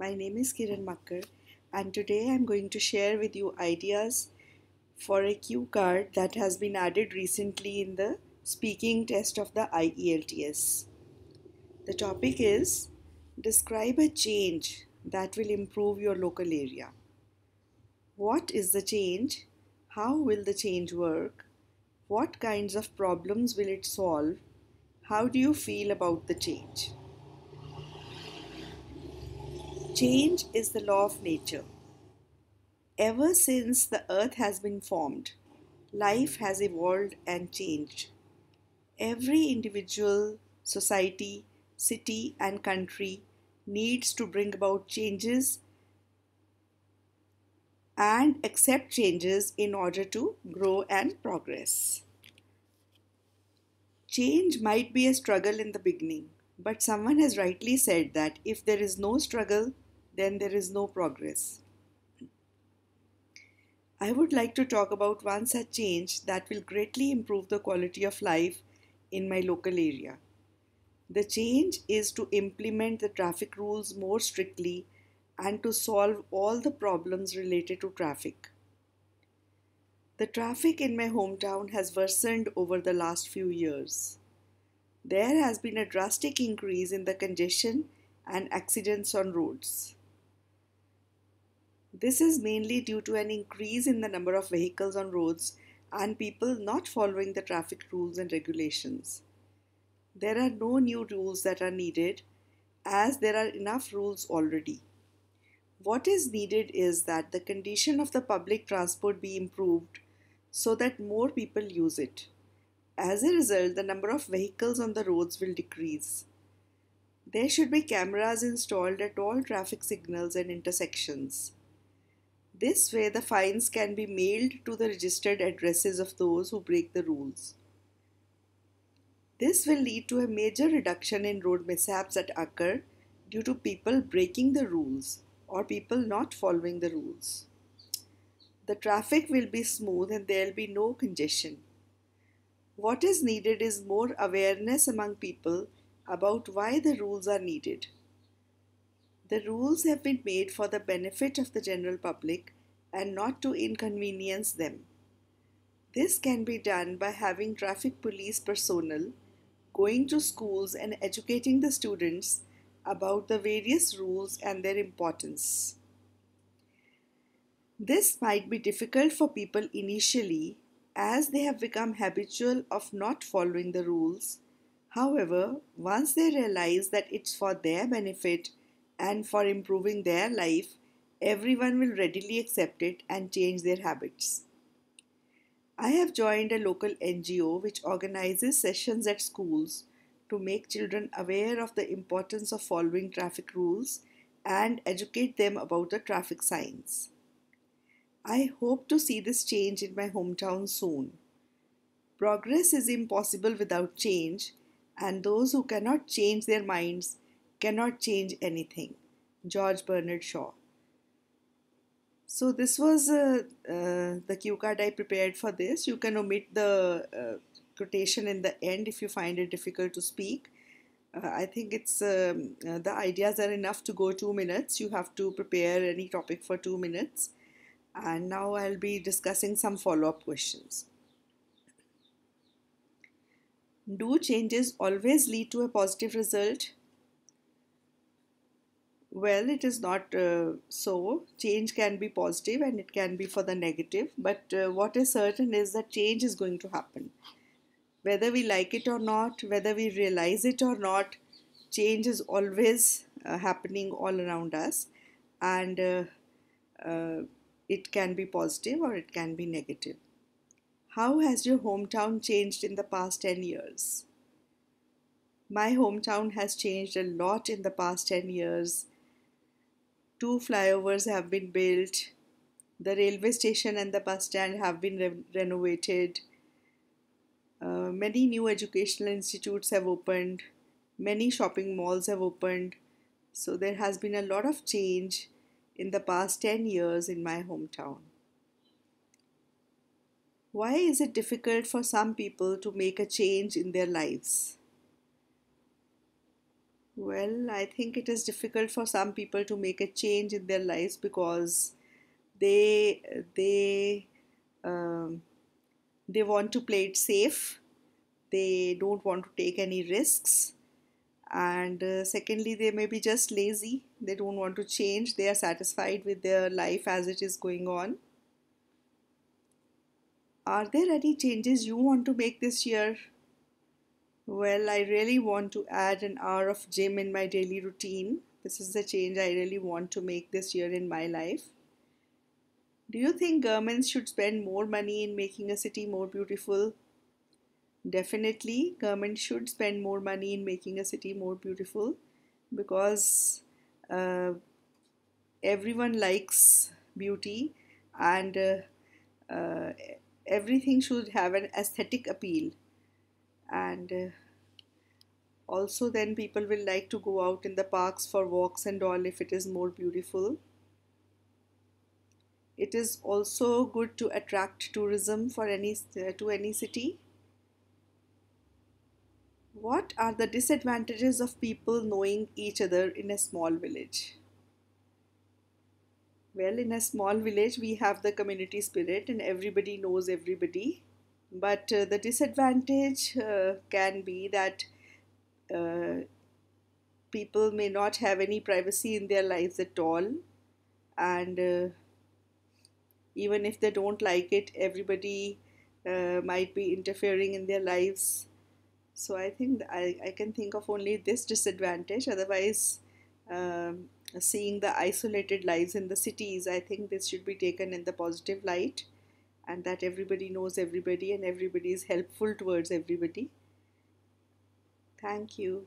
My name is Kiran Makkar, and today I'm going to share with you ideas for a cue card that has been added recently in the speaking test of the IELTS. The topic is Describe a change that will improve your local area. What is the change? How will the change work? What kinds of problems will it solve? How do you feel about the change? Change is the law of nature. Ever since the earth has been formed, life has evolved and changed. Every individual, society, city, and country needs to bring about changes and accept changes in order to grow and progress. Change might be a struggle in the beginning, but someone has rightly said that if there is no struggle, then there is no progress. I would like to talk about one such change that will greatly improve the quality of life in my local area. The change is to implement the traffic rules more strictly and to solve all the problems related to traffic. The traffic in my hometown has worsened over the last few years. There has been a drastic increase in the congestion and accidents on roads. This is mainly due to an increase in the number of vehicles on roads and people not following the traffic rules and regulations. There are no new rules that are needed as there are enough rules already. What is needed is that the condition of the public transport be improved so that more people use it. As a result, the number of vehicles on the roads will decrease. There should be cameras installed at all traffic signals and intersections. This way, the fines can be mailed to the registered addresses of those who break the rules. This will lead to a major reduction in road mishaps that occur due to people breaking the rules or people not following the rules. The traffic will be smooth and there will be no congestion. What is needed is more awareness among people about why the rules are needed. The rules have been made for the benefit of the general public and not to inconvenience them. This can be done by having traffic police personnel going to schools and educating the students about the various rules and their importance. This might be difficult for people initially as they have become habitual of not following the rules. However, once they realize that it's for their benefit and for improving their life, everyone will readily accept it and change their habits. I have joined a local NGO which organizes sessions at schools to make children aware of the importance of following traffic rules and educate them about the traffic signs. I hope to see this change in my hometown soon. Progress is impossible without change, and those who cannot change their minds cannot change anything. George Bernard Shaw. So this was uh, uh, the cue card I prepared for this. You can omit the uh, quotation in the end if you find it difficult to speak. Uh, I think it's um, uh, the ideas are enough to go two minutes. You have to prepare any topic for two minutes. And now I'll be discussing some follow-up questions. Do changes always lead to a positive result? Well, it is not uh, so. Change can be positive and it can be for the negative. But uh, what is certain is that change is going to happen whether we like it or not, whether we realize it or not, change is always uh, happening all around us, and uh, uh, it can be positive or it can be negative. How has your hometown changed in the past 10 years? My hometown has changed a lot in the past 10 years. Two flyovers have been built, the railway station and the bus stand have been re- renovated uh, many new educational institutes have opened, many shopping malls have opened. So there has been a lot of change in the past 10 years in my hometown. Why is it difficult for some people to make a change in their lives? Well, I think it is difficult for some people to make a change in their lives because they they um, they want to play it safe. They don't want to take any risks, and uh, secondly, they may be just lazy. They don't want to change. They are satisfied with their life as it is going on. Are there any changes you want to make this year? Well, I really want to add an hour of gym in my daily routine. This is the change I really want to make this year in my life. Do you think governments should spend more money in making a city more beautiful? Definitely, government should spend more money in making a city more beautiful because uh, everyone likes beauty and uh, uh, everything should have an aesthetic appeal and uh, also then people will like to go out in the parks for walks and all if it is more beautiful. It is also good to attract tourism for any uh, to any city. What are the disadvantages of people knowing each other in a small village? Well in a small village we have the community spirit and everybody knows everybody but uh, the disadvantage uh, can be that uh, people may not have any privacy in their lives at all. And uh, even if they don't like it everybody uh, might be interfering in their lives. So i think I, I can think of only this disadvantage. Otherwise um, seeing the isolated lives in the cities i think this should be taken in the positive light and that everybody knows everybody and everybody is helpful towards everybody. Thank you.